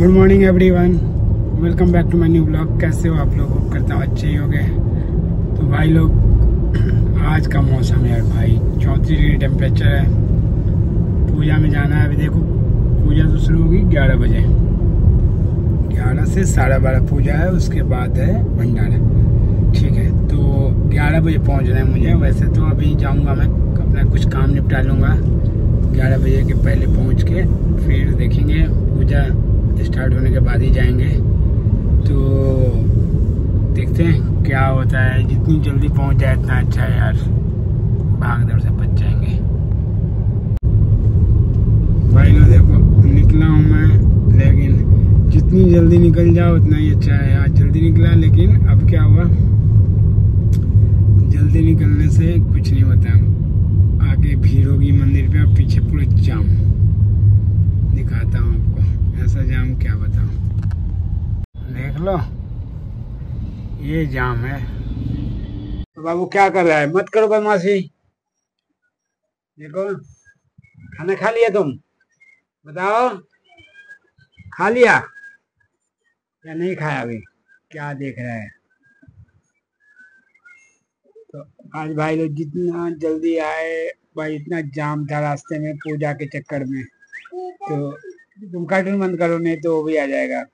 Good morning everyone welcome back to my new blog कैसे हो आप लोग? करता हूँ अच्छे ही हो गए। तो भाई लोग, आज का मौसम यार भाई। चौंतीस डिग्री टेम्परेचर है। पूजा में जाना है अभी देखो। पूजा तो शुरू होगी ग्यारह बजे। ग्यारह से साढ़े बारह पूजा है, उसके बाद है भंडारा। ठीक है तो ग्यारह बजे पहुँचना है मुझे। वैसे तो अभी जाऊँगा मैं, अपना कुछ काम निपटा लूँगा। ग्यारह बजे के पहले पहुँच के फिर देखेंगे पूजा स्टार्ट होने के बाद ही जाएँगे। तो देखते हैं क्या होता है। जितनी जल्दी पहुँच जाए, इतना अच्छा है यार। भाग दौड़ से बच जाएँगे। भाई ना देखो, निकला हूँ मैं, लेकिन जितनी जल्दी निकल जाओ, उतना ही अच्छा है। आज जल्दी निकला, लेकिन अब क्या हुआ? जल्दी निकलने से कुछ नहीं होता आगे भीड़ होगी मंदिर पे और पीछे पूरा जाम दिखाता हूँ आपको ऐसा जाम क्या बताऊँ? देख लो। ये जाम है। तो बाबू क्या कर रहा है? मत करो बदमाशी। देखो खाना खा लिया तुम? बताओ। खा लिया? या नहीं खाया अभी? क्या देख रहा है? तो आज भाई लोग जितना जल्दी आए, भाई इतना जाम था रास्ते में, पूजा के चक्कर में। तो तुम कार्टून बंद करो, नहीं तो वो भी आ जाएगा।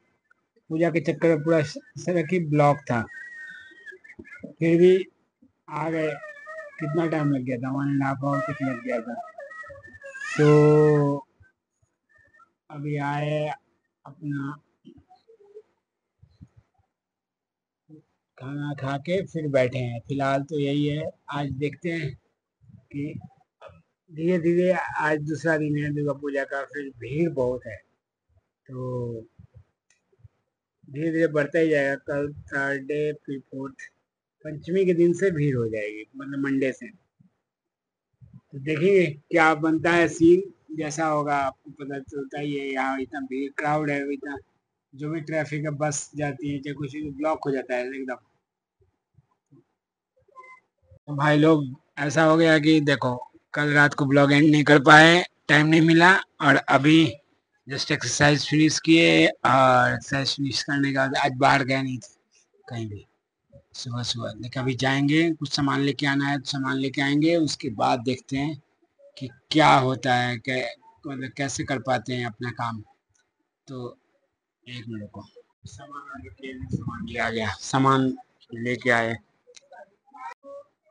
पूजा के चक्कर में पूरा सड़क ही ब्लॉक था। फिर भी आ गए। कितना टाइम लग गया था? वन एंड हाफ़ आवर कुछ लग गया था? तो अभी आए अपना खाना खा के फिर बैठे हैं। फ़िलहाल तो यही है। आज देखते हैं कि धीरे धीरे आज दूसरा दिन है, दुर्गा पूजा का फिर भीड़ बहुत है। तो धीरे धीरे बढ़ता ही जाएगा। कल थर्ड डे फिर फोर्थ पंचमी के दिन से भीड़ हो जाएगी मतलब मंडे से। तो देखिए क्या बनता है सीन जैसा होगा आपको पता चलता ही है, यहाँ इतना भीड़ क्राउड है, इतना जो भी ट्रैफ़िक है, बस जाती है, चाहे कुछ ब्लॉक हो जाता है एकदम। तो भाई लोग, ऐसा हो गया कि देखो कल रात को ब्लॉग एंड नहीं कर पाए, टाइम नहीं मिला और अभी जस्ट एक्सरसाइज फिनिश किए और एक्सरसाइज फिनिश करने के बाद आज बाहर गए नहीं थे, कहीं भी। सुबह सुबह लेकिन अभी जाएँगे, कुछ सामान लेके आना है तो सामान लेके आएँगे, उसके बाद देखते हैं कि क्या होता है मतलब कैसे कर पाते हैं अपना काम। तो एक मिनट को। सामान सामान ले आ गया, सामान लेके आए।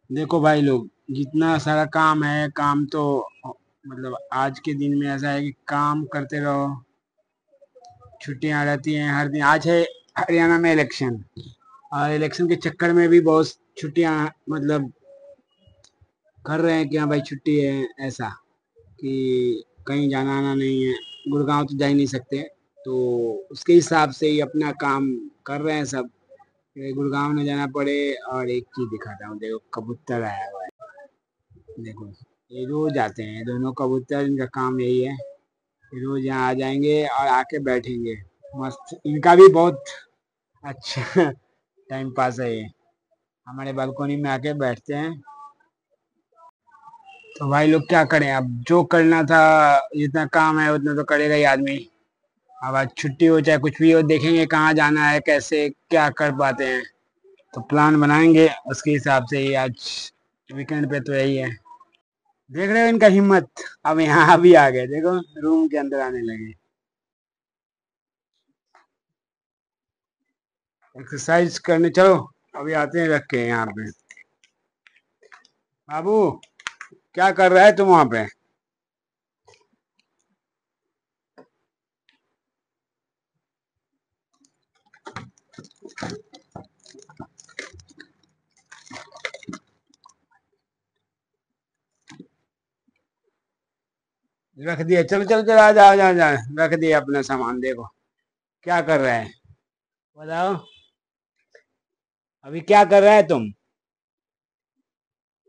देखो भाई लोग जितना सारा काम है, काम तो मतलब आज के दिन में ऐसा है कि काम करते रहो। छुट्टियाँ रहती हैं हर दिन। आज है हरियाणा में इलेक्शन और इलेक्शन के चक्कर में भी बहुत छुट्टियाँ मतलब कर रहे हैं कि हाँ भाई छुट्टी है ऐसा कि कहीं जाना आना नहीं है। गुड़गांव तो जा ही नहीं सकते। तो उसके हिसाब से ही अपना काम कर रहे हैं सब। गुड़गांव न जाना पड़े और एक चीज़ दिखाता हूँ। देखो, कबूतर आया देखो, ये रोज आते हैं, दोनों कबूतर, इनका काम यही है। रोज यहाँ आ जाएँगे और आके बैठेंगे। मस्त, इनका भी बहुत अच्छा टाइम पास है ये। हमारे बालकोनी में आके बैठते हैं। तो भाई लोग क्या करें, अब जो करना था, जितना काम है, उतना तो करेगा ही आदमी। अब आज छुट्टी हो, चाहे कुछ भी हो, देखेंगे कहाँ जाना है, कैसे, क्या कर पाते हैं। तो प्लान बनाएँगे, उसके हिसाब से ही आज वीकेंड पे तो यही है। देख रहे हो इनका हिम्मत? अब यहाँ भी आ गए। देखो, रूम के अंदर आने लगे। एक्सरसाइज करने, चलो, अभी आते हैं रख के यहाँ पे। बाबू, क्या कर रहा है तुम वहाँ पे? रख दिया। चलो चलो चलो, आ जाओ जाओ रख दिया अपना सामान, देखो। क्या कर रहा है? बताओ। अभी क्या कर रहा है तुम?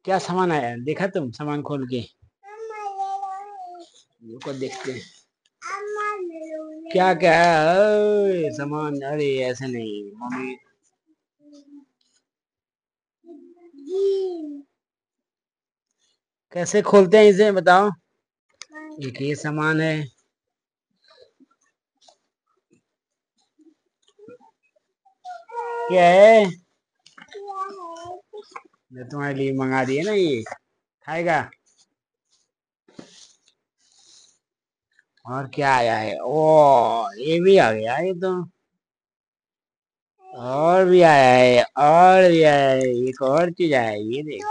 क्या सामान आया? देखा तुम सामान खोल के? को देखते क्या क्या है? सामान। अरे, ऐसे नहीं। मम्मी। कैसे खोलते हैं इसे, बताओ। एक ये सामान है। क्या है? मैं तुम्हारे लिए मंगा दिए ना ये। खाएगा? और क्या आया है? ओ ये भी आ गया ये तो। और भी आया है और भी आया है एक और चीज़ आया है ये देख।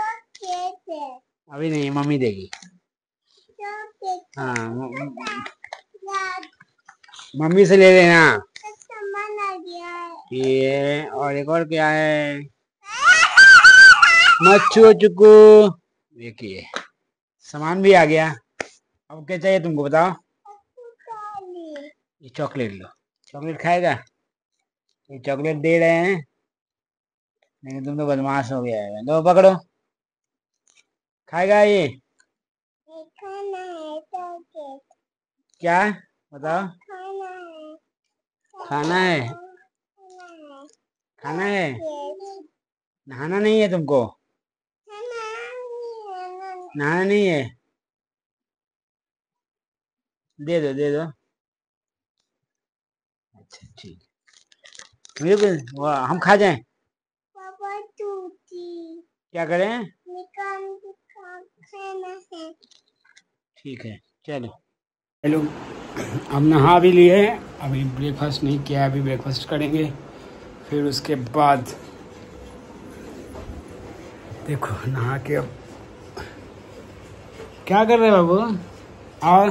अभी नहीं मम्मी देगी। हाँ मम्मी से ले लेना। ये, और एक और क्या है? मच्छू चुकू। देखिए, सामान भी आ गया। अब क्या चाहिए तुमको बताओ? ये चॉकलेट लो। चॉकलेट खाएगा? ये चॉकलेट दे रहे हैं। लेकिन तुम तो बदमाश हो गया है। लो पकड़ो। खाएगा ये? क्या बताओ। खाना है। खाना है? नहाना नहीं है तुमको? नहाना नहीं है? दे दो दे दो। अच्छा ठीक। बिल्कुल हम खा जाएँ? क्या करें? ठीक है चलो। हेलो। हम नहा भी लिए अभी ब्रेकफास्ट नहीं किया अभी ब्रेकफास्ट करेंगे। फिर उसके बाद देखो, नहा के अब क्या कर रहे बाबू? और?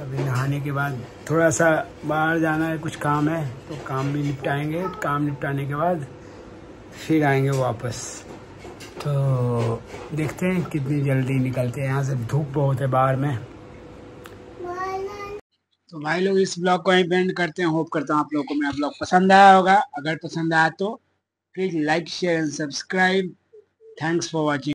अभी नहाने के बाद थोड़ा सा बाहर जाना है, कुछ काम है तो काम भी निपटाएँगे। काम निपटाने के बाद फिर आएँगे वापस। तो देखते हैं कितनी जल्दी निकलते हैं। यहाँ से धूप बहुत है बाहर में। तो भाई लोग इस ब्लॉग को यहीं करते हैं। होप करता हूँ आप लोगों को मेरा ब्लॉग पसंद आया होगा। अगर पसंद आया तो please like share and subscribe thanks for watching